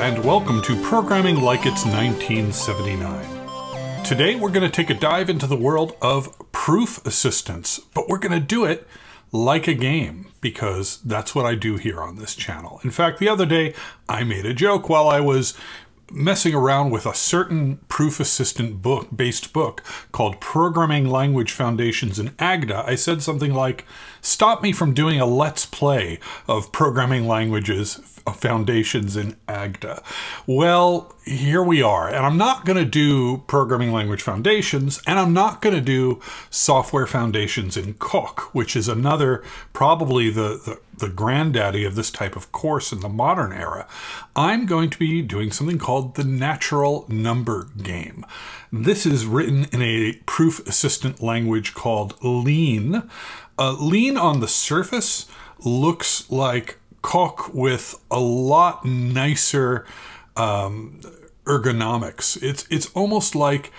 And welcome to Programming Like It's 1979. Today, we're going to take a dive into the world of proof assistants, but we're going to do it like a game because that's what I do here on this channel. In fact, the other day, I made a joke while I was messing around with a certain proof assistant book based book called Programming Language Foundations in Agda, I said something like, Stop me from doing a let's play of programming languages uh, foundations in Agda. Well, here we are. And I'm not going to do programming language foundations, and I'm not going to do software foundations in Coq, which is another, probably the, the, the granddaddy of this type of course in the modern era. I'm going to be doing something called the natural number game. This is written in a proof assistant language called Lean. Uh, Lean on the surface looks like Coq with a lot nicer um, ergonomics. It's it's almost like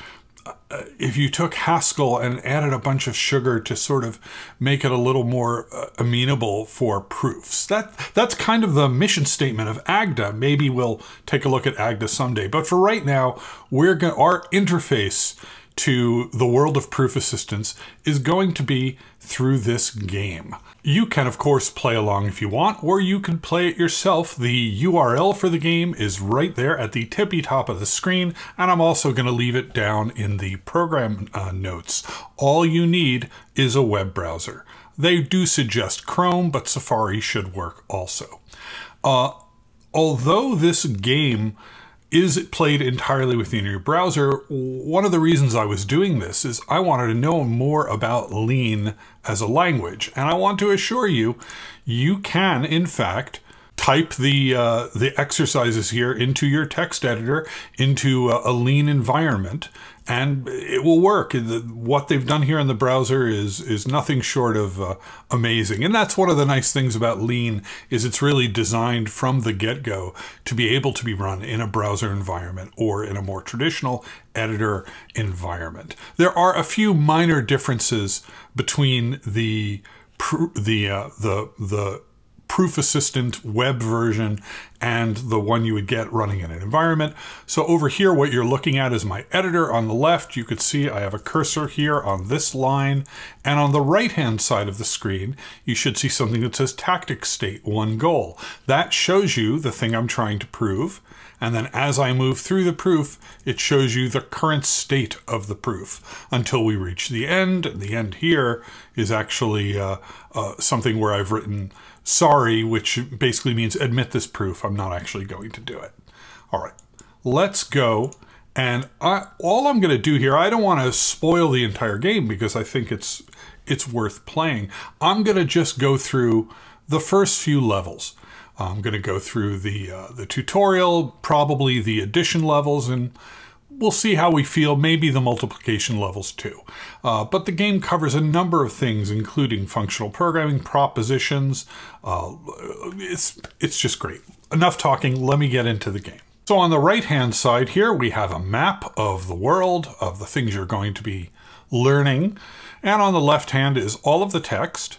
if you took Haskell and added a bunch of sugar to sort of make it a little more uh, amenable for proofs. That that's kind of the mission statement of Agda. Maybe we'll take a look at Agda someday, but for right now, we're going our interface to the world of proof assistants is going to be through this game. You can, of course, play along if you want, or you can play it yourself. The URL for the game is right there at the tippy top of the screen, and I'm also going to leave it down in the program uh, notes. All you need is a web browser. They do suggest Chrome, but Safari should work also. Uh, although this game is it played entirely within your browser? One of the reasons I was doing this is I wanted to know more about Lean as a language. And I want to assure you, you can, in fact, type the uh, the exercises here into your text editor into a, a, lean environment and it will work. What they've done here in the browser is is nothing short of uh, amazing. And that's one of the nice things about lean is it's really designed from the get-go to be able to be run in a browser environment or in a more traditional editor environment. There are a few minor differences between the the uh, the the proof assistant web version and the one you would get running in an environment. So over here, what you're looking at is my editor on the left. You could see I have a cursor here on this line. And on the right-hand side of the screen, you should see something that says tactic state, one goal. That shows you the thing I'm trying to prove. And then as I move through the proof, it shows you the current state of the proof until we reach the end. And the end here is actually uh, uh, something where I've written sorry, which basically means admit this proof. I'm not actually going to do it. All right, let's go. And I, all I'm going to do here, I don't want to spoil the entire game because I think it's it's worth playing. I'm going to just go through the first few levels. I'm going to go through the uh, the tutorial, probably the addition levels, and we'll see how we feel, maybe the multiplication levels too. Uh, but the game covers a number of things, including functional programming, propositions. Uh, it's, it's just great. Enough talking, let me get into the game. So on the right-hand side here, we have a map of the world, of the things you're going to be learning. And on the left hand is all of the text.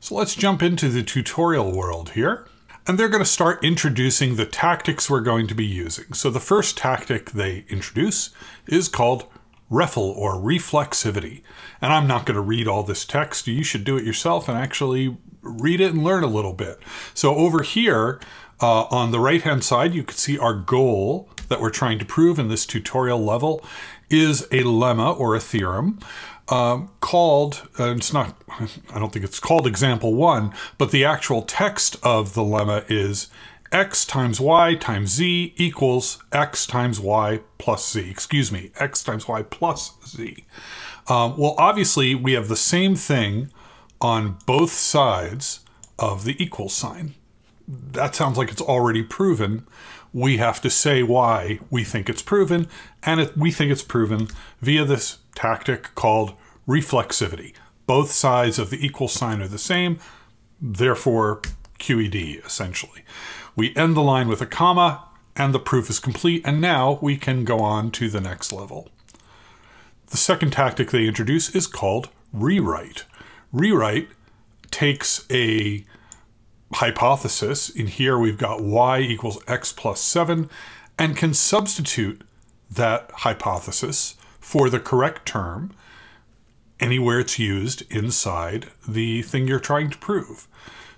So let's jump into the tutorial world here. And they're going to start introducing the tactics we're going to be using. So the first tactic they introduce is called REFL or reflexivity. And I'm not going to read all this text. You should do it yourself and actually read it and learn a little bit. So over here uh, on the right hand side, you can see our goal that we're trying to prove in this tutorial level is a lemma or a theorem um, called, uh, it's not, I don't think it's called example one, but the actual text of the lemma is x times y times z equals x times y plus z. Excuse me, x times y plus z. Um, well, obviously, we have the same thing on both sides of the equal sign. That sounds like it's already proven. We have to say why we think it's proven, and it, we think it's proven via this tactic called reflexivity. Both sides of the equal sign are the same, therefore QED, essentially. We end the line with a comma, and the proof is complete, and now we can go on to the next level. The second tactic they introduce is called rewrite. Rewrite takes a hypothesis. In here, we've got y equals x plus 7 and can substitute that hypothesis for the correct term anywhere it's used inside the thing you're trying to prove.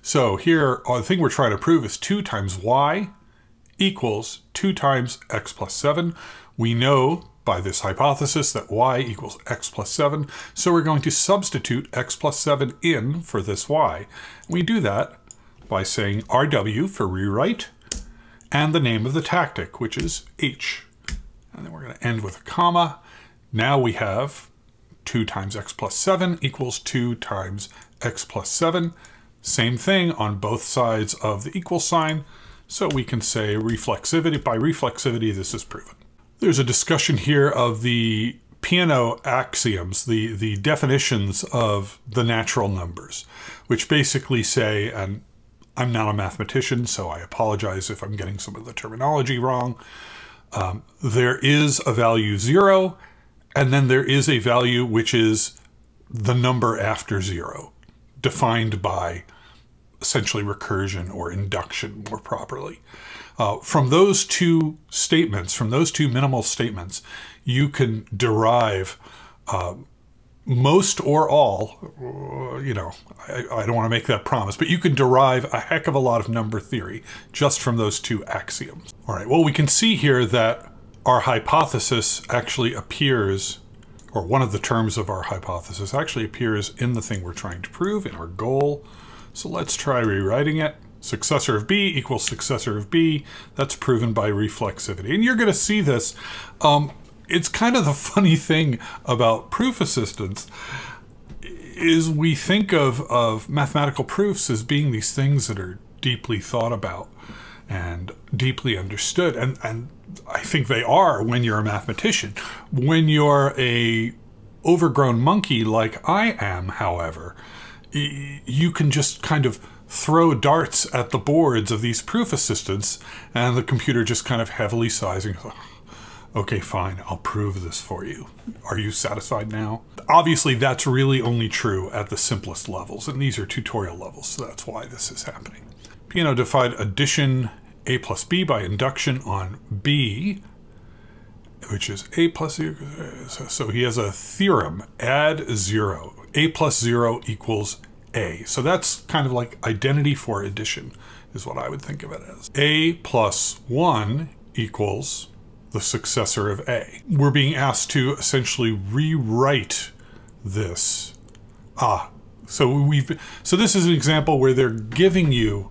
So here, uh, the thing we're trying to prove is 2 times y equals 2 times x plus 7. We know by this hypothesis that y equals x plus 7, so we're going to substitute x plus 7 in for this y. We do that by saying rw for rewrite and the name of the tactic, which is h. And then we're going to end with a comma. Now we have 2 times x plus 7 equals 2 times x plus 7. Same thing on both sides of the equal sign. So we can say reflexivity. By reflexivity, this is proven. There's a discussion here of the Peano axioms, the, the definitions of the natural numbers, which basically say, and I'm not a mathematician, so I apologize if I'm getting some of the terminology wrong. Um, there is a value zero, and then there is a value which is the number after zero, defined by essentially recursion or induction more properly. Uh, from those two statements, from those two minimal statements, you can derive uh, most or all, uh, you know, I, I don't want to make that promise, but you can derive a heck of a lot of number theory just from those two axioms. All right, well, we can see here that our hypothesis actually appears, or one of the terms of our hypothesis actually appears in the thing we're trying to prove, in our goal. So let's try rewriting it. Successor of B equals successor of B. That's proven by reflexivity. And you're going to see this. Um, it's kind of the funny thing about proof assistants is we think of, of mathematical proofs as being these things that are deeply thought about and deeply understood. And, and I think they are when you're a mathematician. When you're a overgrown monkey like I am, however, you can just kind of throw darts at the boards of these proof assistants and the computer just kind of heavily sizing. Okay, fine, I'll prove this for you. Are you satisfied now? Obviously, that's really only true at the simplest levels, and these are tutorial levels, so that's why this is happening. Peano defined addition a plus b by induction on b, which is a plus zero. So he has a theorem, add zero. a plus zero equals a. So that's kind of like identity for addition is what I would think of it as. a plus one equals the successor of A. We're being asked to essentially rewrite this. Ah, so we've so this is an example where they're giving you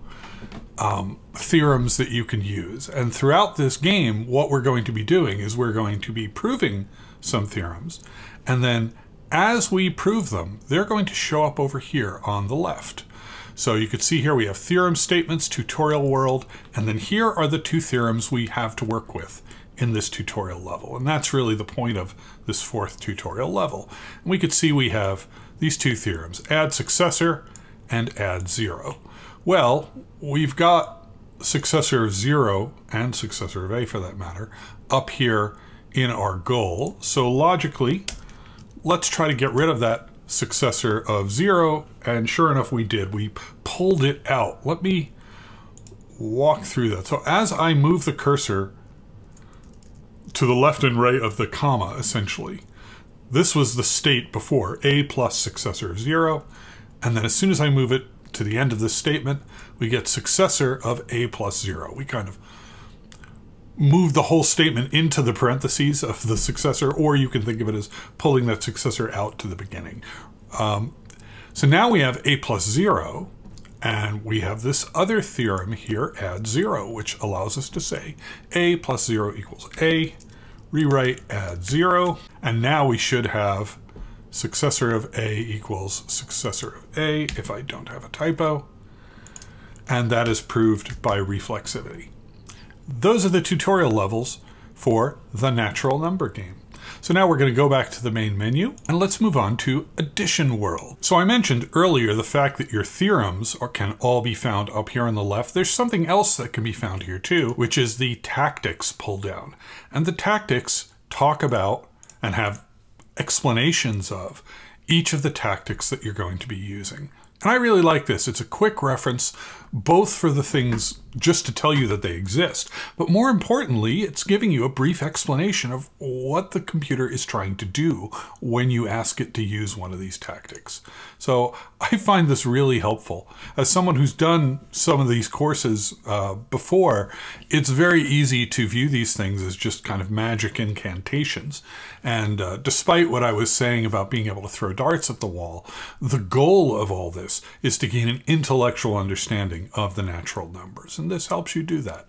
um, theorems that you can use. And throughout this game, what we're going to be doing is we're going to be proving some theorems. And then as we prove them, they're going to show up over here on the left. So you can see here we have theorem statements, tutorial world, and then here are the two theorems we have to work with in this tutorial level. And that's really the point of this fourth tutorial level. And we could see we have these two theorems, add successor and add zero. Well, we've got successor of zero and successor of a for that matter up here in our goal. So logically, let's try to get rid of that successor of zero. And sure enough, we did. We pulled it out. Let me walk through that. So as I move the cursor to the left and right of the comma, essentially. This was the state before, a plus successor of 0. And then as soon as I move it to the end of this statement, we get successor of a plus 0. We kind of move the whole statement into the parentheses of the successor, or you can think of it as pulling that successor out to the beginning. Um, so now we have a plus 0, and we have this other theorem here, add 0, which allows us to say a plus 0 equals a, rewrite add 0, and now we should have successor of a equals successor of a if I don't have a typo, and that is proved by reflexivity. Those are the tutorial levels for the natural number game. So now we're going to go back to the main menu and let's move on to addition world. So I mentioned earlier the fact that your theorems are, can all be found up here on the left. There's something else that can be found here too, which is the tactics pull down. And the tactics talk about and have explanations of each of the tactics that you're going to be using. And I really like this. It's a quick reference both for the things just to tell you that they exist, but more importantly, it's giving you a brief explanation of what the computer is trying to do when you ask it to use one of these tactics. So I find this really helpful. As someone who's done some of these courses uh, before, it's very easy to view these things as just kind of magic incantations. And uh, despite what I was saying about being able to throw darts at the wall, the goal of all this is to gain an intellectual understanding of the natural numbers. And this helps you do that.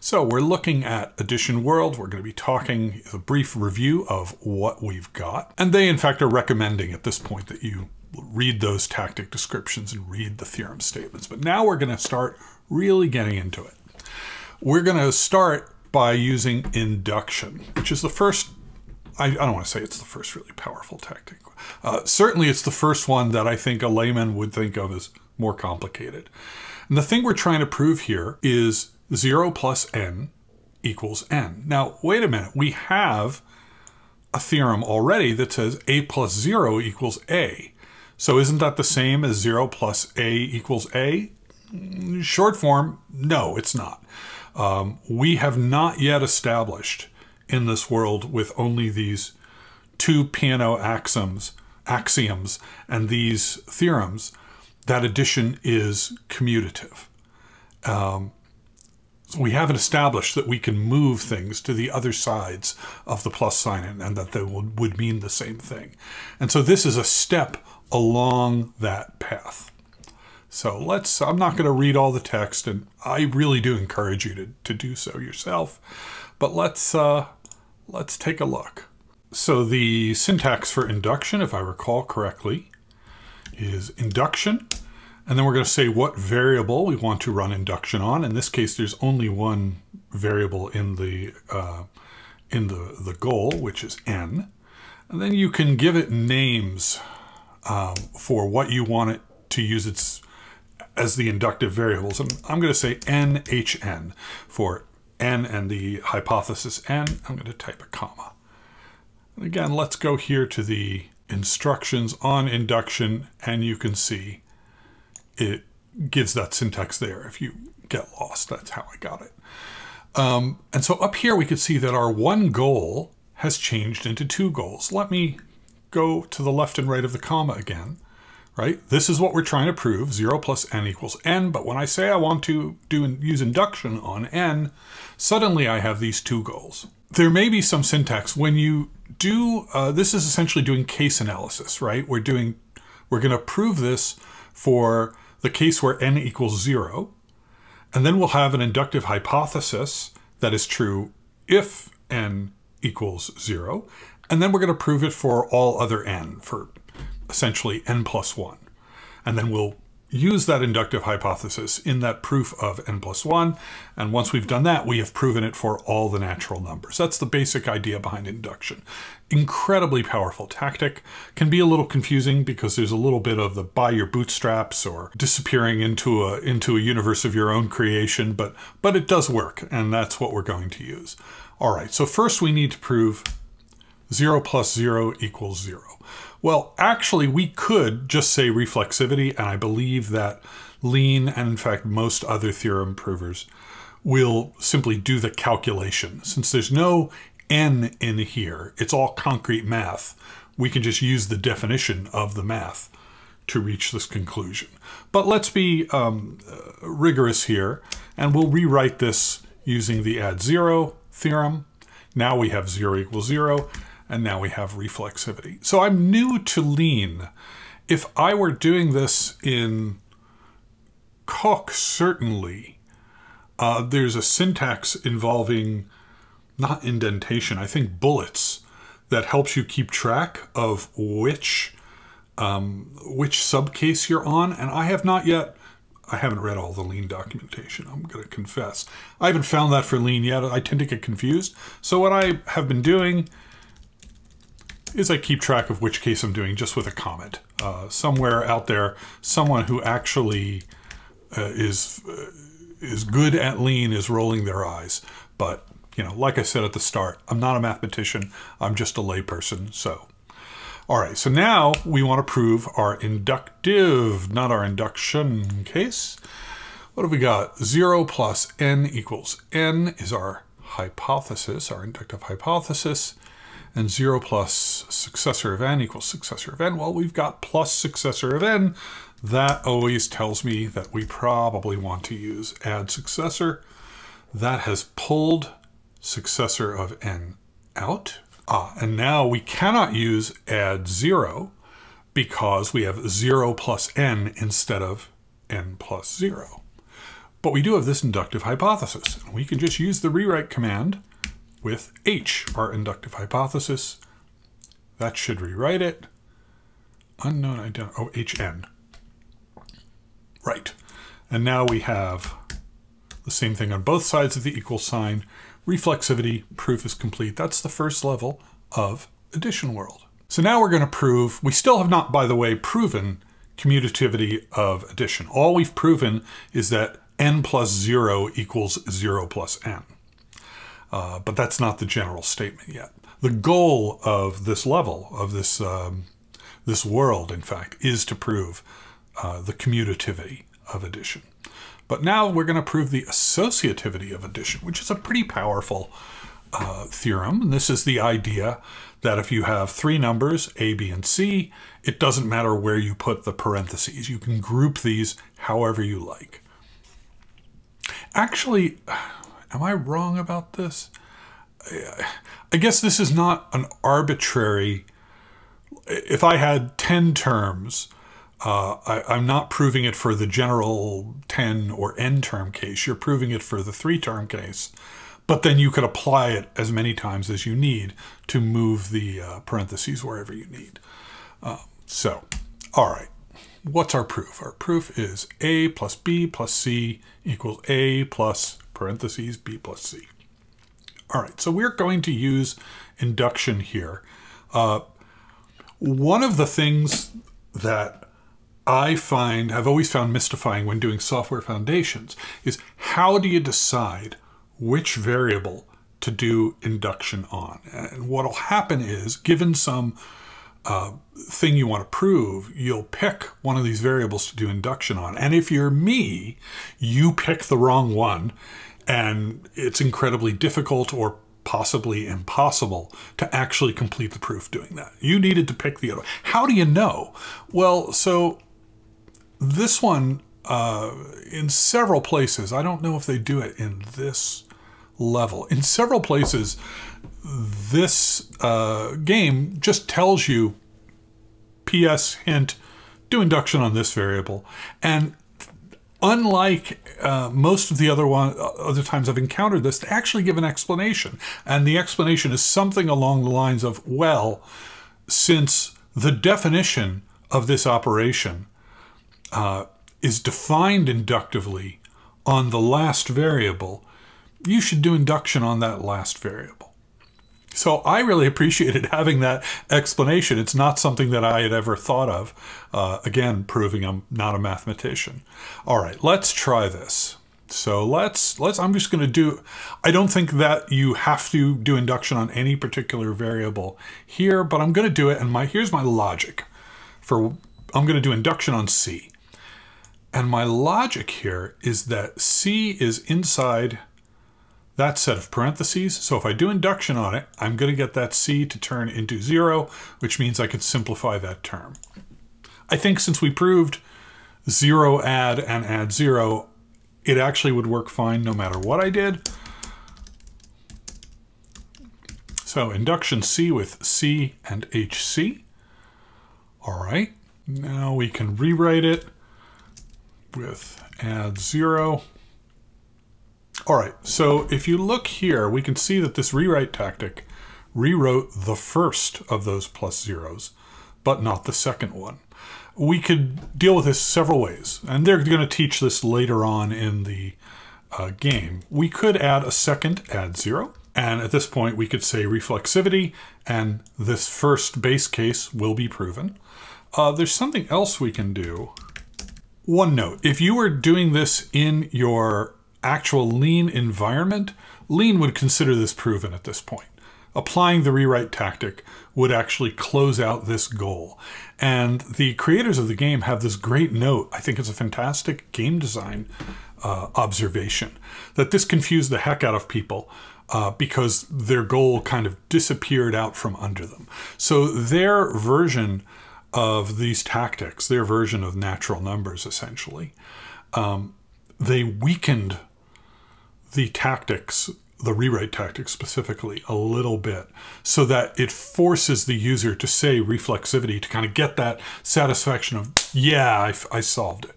So we're looking at Addition World. We're going to be talking a brief review of what we've got. And they, in fact, are recommending at this point that you read those tactic descriptions and read the theorem statements. But now we're going to start really getting into it. We're going to start by using induction, which is the first, I, I don't want to say it's the first really powerful tactic. Uh, certainly it's the first one that I think a layman would think of as more complicated. And the thing we're trying to prove here is 0 plus n equals n. Now, wait a minute. We have a theorem already that says a plus 0 equals a. So isn't that the same as 0 plus a equals a? Short form, no, it's not. Um, we have not yet established in this world with only these two Peano axioms, axioms and these theorems that addition is commutative. Um, so we haven't established that we can move things to the other sides of the plus sign and, and that they would, would mean the same thing. And so this is a step along that path. So let's, I'm not going to read all the text, and I really do encourage you to, to do so yourself. But let's, uh, let's take a look. So the syntax for induction, if I recall correctly, is induction. And then we're going to say what variable we want to run induction on. In this case, there's only one variable in the uh, in the, the goal, which is n. And then you can give it names um, for what you want it to use its as the inductive variables. And I'm going to say nhn for n and the hypothesis n. I'm going to type a comma. And again, let's go here to the instructions on induction, and you can see it gives that syntax there. If you get lost, that's how I got it. Um, and so up here, we could see that our one goal has changed into two goals. Let me go to the left and right of the comma again, right? This is what we're trying to prove, 0 plus n equals n, but when I say I want to do use induction on n, suddenly I have these two goals. There may be some syntax when you do, uh, this is essentially doing case analysis, right? We're doing, we're going to prove this for the case where n equals 0, and then we'll have an inductive hypothesis that is true if n equals 0, and then we're going to prove it for all other n, for essentially n plus 1. And then we'll use that inductive hypothesis in that proof of n plus 1. And once we've done that, we have proven it for all the natural numbers. That's the basic idea behind induction. Incredibly powerful tactic. Can be a little confusing because there's a little bit of the by your bootstraps or disappearing into a, into a universe of your own creation, but, but it does work, and that's what we're going to use. All right, so first we need to prove 0 plus 0 equals 0. Well, actually, we could just say reflexivity, and I believe that Lean, and in fact most other theorem provers, will simply do the calculation. Since there's no n in here, it's all concrete math, we can just use the definition of the math to reach this conclusion. But let's be um, uh, rigorous here, and we'll rewrite this using the add zero theorem. Now we have zero equals zero, and now we have reflexivity. So I'm new to lean. If I were doing this in Coq, certainly, uh, there's a syntax involving not indentation, I think bullets, that helps you keep track of which um, which subcase you're on. And I have not yet, I haven't read all the lean documentation, I'm going to confess. I haven't found that for lean yet. I tend to get confused. So what I have been doing is I keep track of which case I'm doing just with a comment. Uh, somewhere out there, someone who actually uh, is uh, is good at lean is rolling their eyes. But you know, like I said at the start, I'm not a mathematician. I'm just a layperson. So, All right, so now we want to prove our inductive, not our induction case. What have we got? 0 plus n equals n is our hypothesis, our inductive hypothesis. And 0 plus successor of n equals successor of n. Well, we've got plus successor of n. That always tells me that we probably want to use add successor. That has pulled successor of n out. Ah, and now we cannot use add 0 because we have 0 plus n instead of n plus 0. But we do have this inductive hypothesis. We can just use the rewrite command with h, our inductive hypothesis. That should rewrite it. Unknown identity, oh, hn. Right. And now we have the same thing on both sides of the equal sign reflexivity, proof is complete. That's the first level of addition world. So now we're going to prove, we still have not, by the way, proven commutativity of addition. All we've proven is that n plus 0 equals 0 plus n. Uh, but that's not the general statement yet. The goal of this level, of this, um, this world, in fact, is to prove uh, the commutativity of addition. But now we're going to prove the associativity of addition, which is a pretty powerful uh, theorem. And this is the idea that if you have three numbers, A, B, and C, it doesn't matter where you put the parentheses. You can group these however you like. Actually, am I wrong about this? I guess this is not an arbitrary. If I had 10 terms, uh, I, am not proving it for the general 10 or n term case. You're proving it for the three term case. But then you could apply it as many times as you need to move the uh, parentheses wherever you need. Uh, so, all right. What's our proof? Our proof is a plus b plus c equals a plus parentheses b plus c. All right, so we're going to use induction here. Uh, one of the things that I find, I've always found mystifying when doing software foundations is how do you decide which variable to do induction on? And what'll happen is, given some uh, thing you want to prove, you'll pick one of these variables to do induction on. And if you're me, you pick the wrong one, and it's incredibly difficult or possibly impossible to actually complete the proof doing that. You needed to pick the other. How do you know? Well, so this one, uh, in several places, I don't know if they do it in this level. In several places, this uh, game just tells you, PS hint, do induction on this variable. And unlike uh, most of the other one, other times I've encountered this, they actually give an explanation. And the explanation is something along the lines of, well, since the definition of this operation uh, is defined inductively on the last variable, you should do induction on that last variable. So I really appreciated having that explanation. It's not something that I had ever thought of. Uh, again, proving I'm not a mathematician. All right, let's try this. So let's let's. I'm just going to do. I don't think that you have to do induction on any particular variable here, but I'm going to do it. And my here's my logic. For I'm going to do induction on C. And my logic here is that C is inside that set of parentheses. So if I do induction on it, I'm going to get that C to turn into zero, which means I can simplify that term. I think since we proved zero add and add zero, it actually would work fine no matter what I did. So induction C with C and HC. All right, now we can rewrite it with add zero. All right, so if you look here, we can see that this rewrite tactic rewrote the first of those plus zeros, but not the second one. We could deal with this several ways, and they're going to teach this later on in the uh, game. We could add a second add zero, and at this point we could say reflexivity, and this first base case will be proven. Uh, there's something else we can do one note, if you were doing this in your actual lean environment, lean would consider this proven at this point. applying the rewrite tactic would actually close out this goal. And the creators of the game have this great note. I think it's a fantastic game design uh, observation that this confused the heck out of people uh, because their goal kind of disappeared out from under them. So their version of these tactics, their version of natural numbers, essentially, um, they weakened the tactics, the rewrite tactics specifically, a little bit so that it forces the user to say reflexivity to kind of get that satisfaction of, yeah, I, I solved it.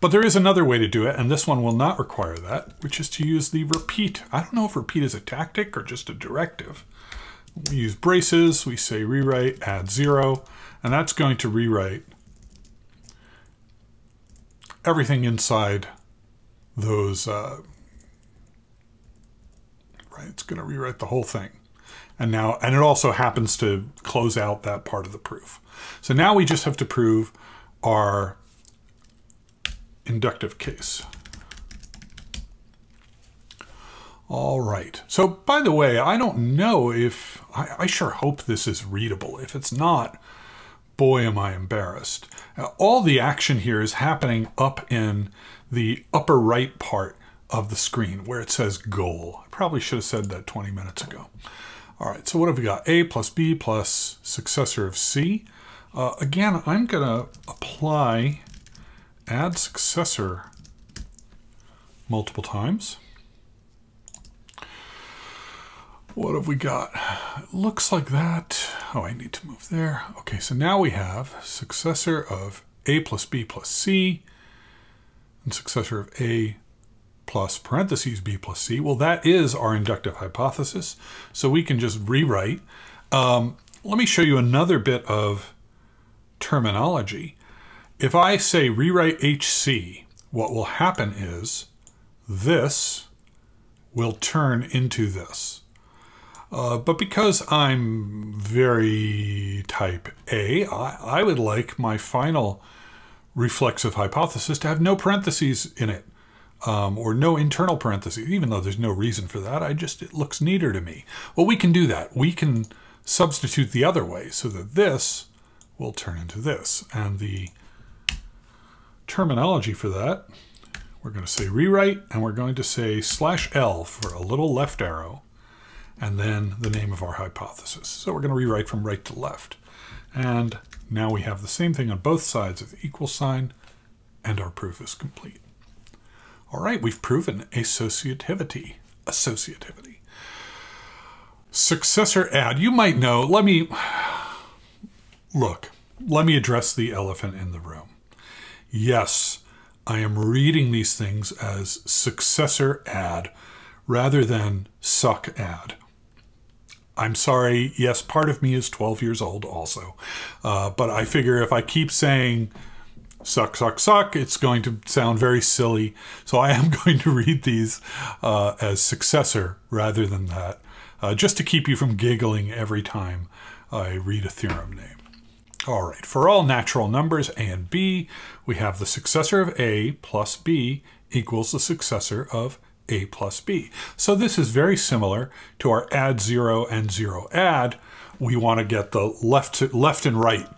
But there is another way to do it, and this one will not require that, which is to use the repeat. I don't know if repeat is a tactic or just a directive. We use braces, we say rewrite, add zero, and that's going to rewrite everything inside those, uh, right, it's going to rewrite the whole thing. And now, and it also happens to close out that part of the proof. So now we just have to prove our inductive case. All right. So, by the way, I don't know if, I, I, sure hope this is readable. If it's not, boy, am I embarrassed. all the action here is happening up in the upper right part of the screen where it says goal. I probably should have said that 20 minutes ago. All right, so what have we got? A plus B plus successor of C. Uh, again, I'm going to apply add successor multiple times. What have we got? It looks like that. Oh, I need to move there. Okay, so now we have successor of A plus B plus C and successor of A plus parentheses B plus C. Well, that is our inductive hypothesis. So we can just rewrite. Um, let me show you another bit of terminology. If I say rewrite HC, what will happen is this will turn into this. Uh, but because I'm very type A, I, I would like my final reflexive hypothesis to have no parentheses in it. Um, or no internal parentheses, even though there's no reason for that. I just, it looks neater to me. Well, we can do that. We can substitute the other way so that this will turn into this. And the terminology for that, we're going to say rewrite, and we're going to say slash L for a little left arrow, and then the name of our hypothesis. So we're going to rewrite from right to left. And now we have the same thing on both sides of the equal sign, and our proof is complete. All right, we've proven associativity. Associativity. Successor add. You might know, let me, look, let me address the elephant in the room. Yes, I am reading these things as successor add rather than suck add. I'm sorry, yes, part of me is 12 years old also. Uh, but I figure if I keep saying suck, suck, suck, it's going to sound very silly. So I am going to read these uh, as successor rather than that, uh, just to keep you from giggling every time I read a theorem name. All right, for all natural numbers a and b, we have the successor of a plus b equals the successor of a plus b. So this is very similar to our add 0 and 0 add. We want to get the left to, left and right.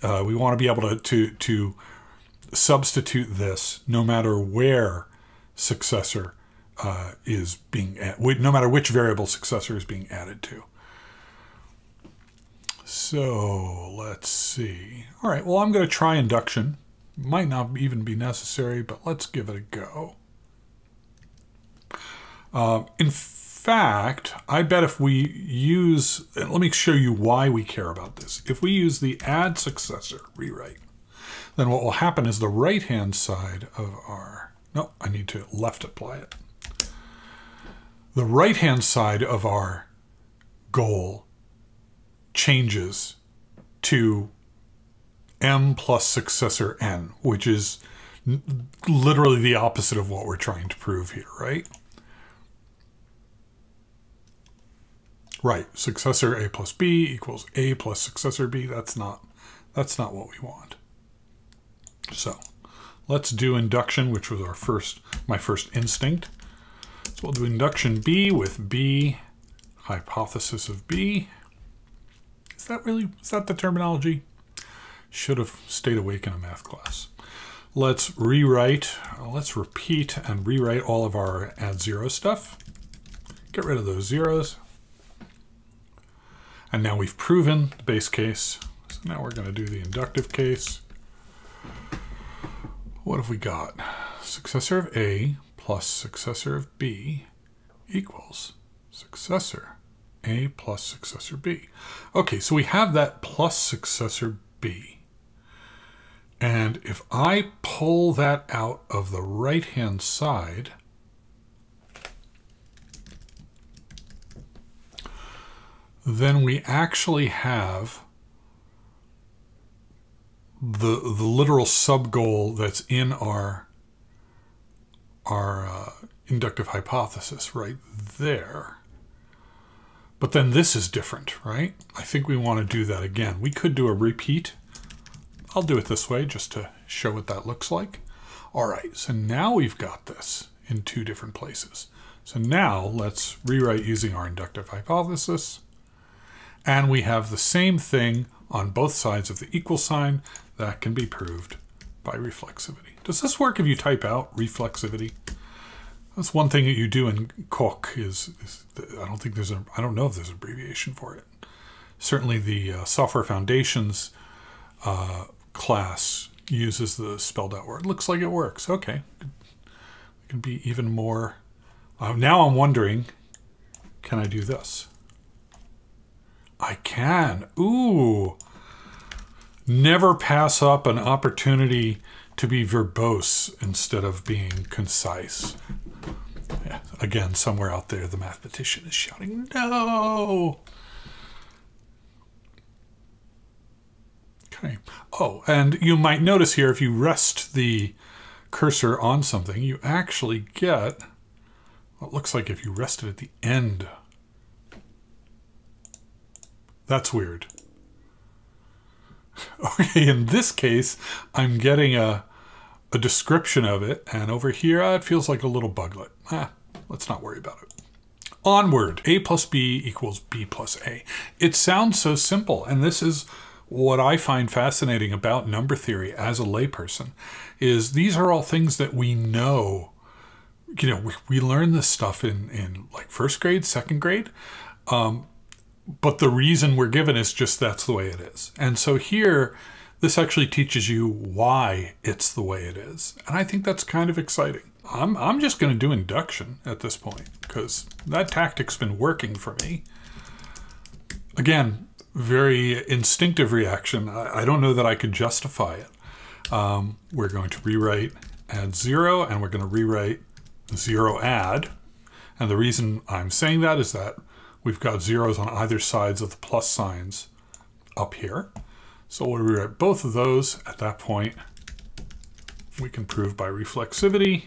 Uh, we want to be able to, to, to substitute this no matter where successor uh, is being, no matter which variable successor is being added to. So let's see. All right, well, I'm going to try induction. Might not even be necessary, but let's give it a go. Uh, in fact, I bet if we use, let me show you why we care about this. If we use the add successor rewrite, then what will happen is the right-hand side of our, no, I need to left apply it. The right-hand side of our goal changes to m plus successor n, which is literally the opposite of what we're trying to prove here, right? Right, successor a plus b equals a plus successor b. That's not, that's not what we want. So let's do induction, which was our first, my first instinct. So we'll do induction b with b hypothesis of B. Is that really, is that the terminology? Should have stayed awake in a math class. Let's rewrite, let's repeat and rewrite all of our add zero stuff. Get rid of those zeros. And now we've proven the base case. So now we're going to do the inductive case. What have we got? Successor of A plus successor of B equals successor A plus successor B. Okay, so we have that plus successor B. And if I pull that out of the right-hand side, then we actually have the the literal sub goal that's in our our uh, inductive hypothesis right there. But then this is different, right? I think we want to do that again. We could do a repeat I'll do it this way just to show what that looks like. All right, so now we've got this in two different places. So now let's rewrite using our inductive hypothesis. And we have the same thing on both sides of the equal sign that can be proved by reflexivity. Does this work if you type out reflexivity? That's one thing that you do in Coq is, is I don't think there's a, I don't know if there's an abbreviation for it. Certainly the uh, software foundations uh, class uses the spelled out word. Looks like it works. Okay. It can be even more. Uh, now I'm wondering, can I do this? I can. Ooh. Never pass up an opportunity to be verbose instead of being concise. Yeah, again, somewhere out there, the mathematician is shouting, no! Okay. Oh, and you might notice here if you rest the cursor on something, you actually get what looks like if you rest it at the end. That's weird. Okay, in this case, I'm getting a, a description of it, and over here uh, it feels like a little buglet. Ah, let's not worry about it. Onward, a plus b equals b plus a. It sounds so simple, and this is what I find fascinating about number theory as a layperson is these are all things that we know. You know, we, we learn this stuff in, in like first grade, second grade. Um, but the reason we're given is just that's the way it is. And so here, this actually teaches you why it's the way it is. And I think that's kind of exciting. I'm, I'm just going to do induction at this point because that tactic's been working for me. Again, very instinctive reaction. I, I, don't know that I could justify it. Um, we're going to rewrite add zero and we're going to rewrite zero add. And the reason I'm saying that is that we've got zeros on either sides of the plus signs up here. So we'll rewrite both of those at that point. We can prove by reflexivity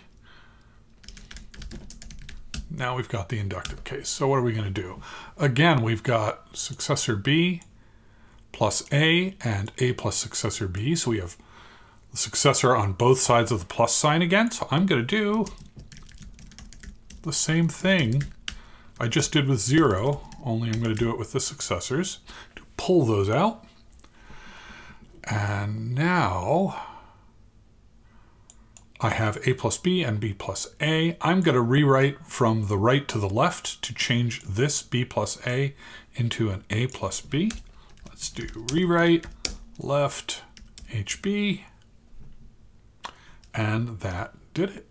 now we've got the inductive case. So what are we going to do? Again, we've got successor B plus A and A plus successor B. So we have the successor on both sides of the plus sign again. So I'm going to do the same thing I just did with zero, only I'm going to do it with the successors. To pull those out. And now I have a plus b and b plus a. I'm going to rewrite from the right to the left to change this b plus a into an a plus b. Let's do rewrite left hb and that did it.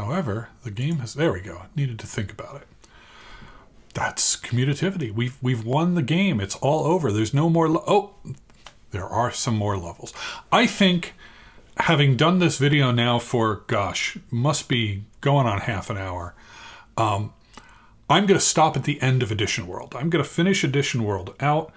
However, the game has, there we go, needed to think about it. That's commutativity. We've, we've won the game. It's all over. There's no more, oh, there are some more levels. I think having done this video now for, gosh, must be going on half an hour, um, I'm going to stop at the end of Addition World. I'm going to finish Addition World out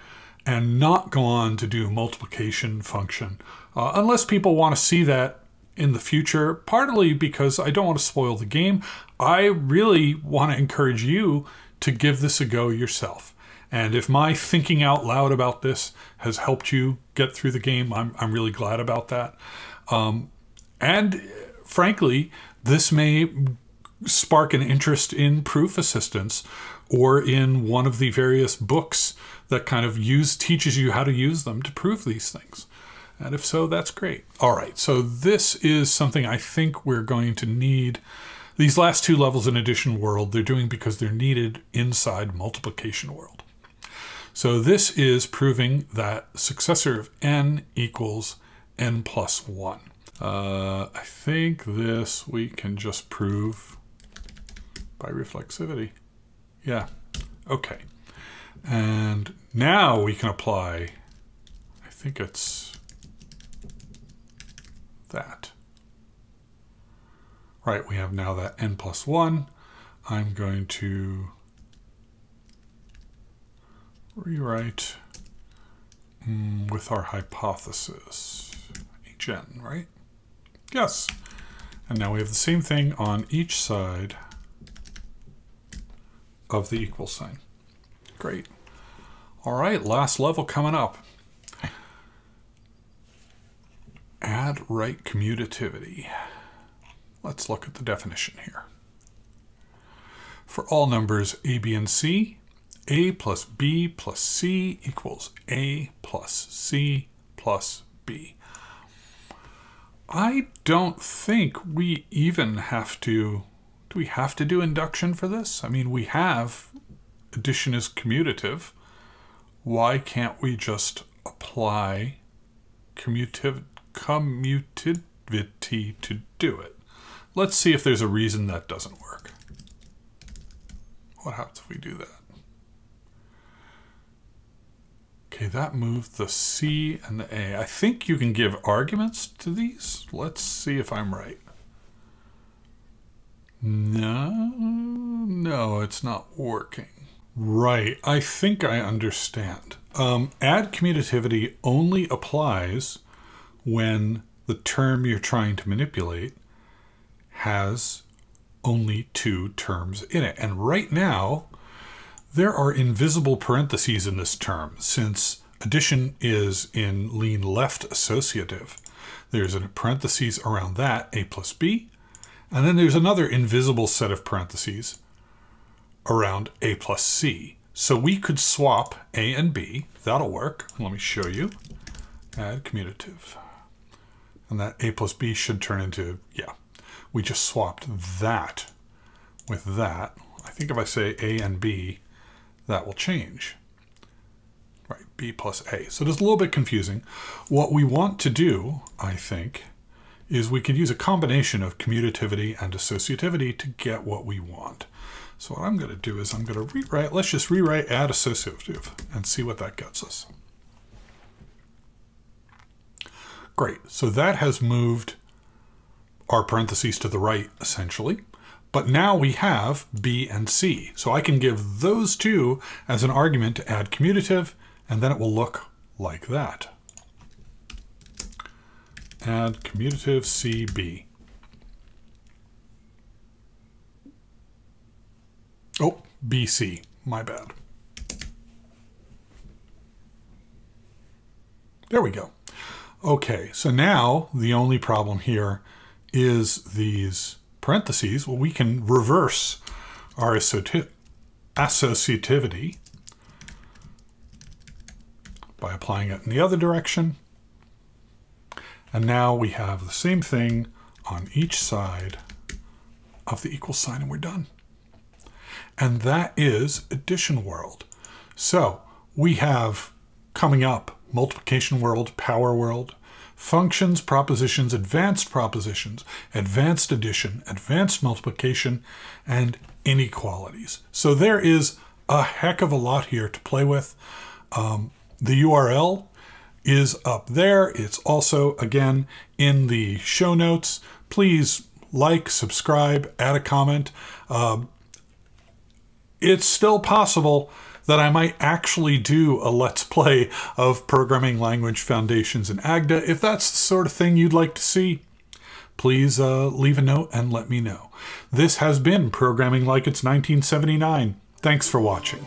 and not go on to do multiplication function, uh, unless people want to see that in the future, partly because I don't want to spoil the game. I really want to encourage you to give this a go yourself. And if my thinking out loud about this has helped you get through the game, I'm, I'm really glad about that. Um, and frankly, this may spark an interest in proof assistants or in one of the various books that kind of use teaches you how to use them to prove these things. And if so, that's great. All right, so this is something I think we're going to need. These last two levels in Addition World, they're doing because they're needed inside Multiplication World. So this is proving that successor of n equals n plus 1. Uh, I think this we can just prove by reflexivity. Yeah, okay. And now we can apply, I think it's that. Right, we have now that n plus 1. I'm going to rewrite mm, with our hypothesis, hn, right? Yes. And now we have the same thing on each side of the equal sign. Great. All right, last level coming up. Add right commutativity. Let's look at the definition here. For all numbers a, b, and c, a plus b plus c equals a plus c plus b. I don't think we even have to, do we have to do induction for this? I mean, we have addition is commutative. Why can't we just apply commutative, commutativity to do it? Let's see if there's a reason that doesn't work. What happens if we do that? Okay, that moved the C and the A. I think you can give arguments to these. Let's see if I'm right. No, no, it's not working. Right, I think I understand. Um, add commutativity only applies when the term you're trying to manipulate has only two terms in it. And right now, there are invisible parentheses in this term since addition is in lean left associative. There's a parentheses around that, a plus b, and then there's another invisible set of parentheses around a plus c. So we could swap a and b. That'll work. Let me show you. Add commutative. And that a plus b should turn into, yeah, we just swapped that with that. I think if I say a and b, that will change. Right, b plus a. So it's a little bit confusing. What we want to do, I think, is we could use a combination of commutativity and associativity to get what we want. So what I'm going to do is I'm going to rewrite, let's just rewrite add associative and see what that gets us. Great, so that has moved our parentheses to the right, essentially. But now we have B and C. So I can give those two as an argument to add commutative, and then it will look like that. Add commutative CB. Oh, BC, my bad. There we go. Okay, so now the only problem here is these parentheses, well, we can reverse our associativity by applying it in the other direction. And now we have the same thing on each side of the equal sign and we're done. And that is addition world. So we have coming up multiplication world, power world, functions, propositions, advanced propositions, advanced addition, advanced multiplication, and inequalities. So there is a heck of a lot here to play with. Um, the URL is up there. It's also, again, in the show notes. Please like, subscribe, add a comment. Um, it's still possible that I might actually do a Let's Play of Programming Language Foundations in Agda. If that's the sort of thing you'd like to see, please uh, leave a note and let me know. This has been Programming Like It's 1979. Thanks for watching.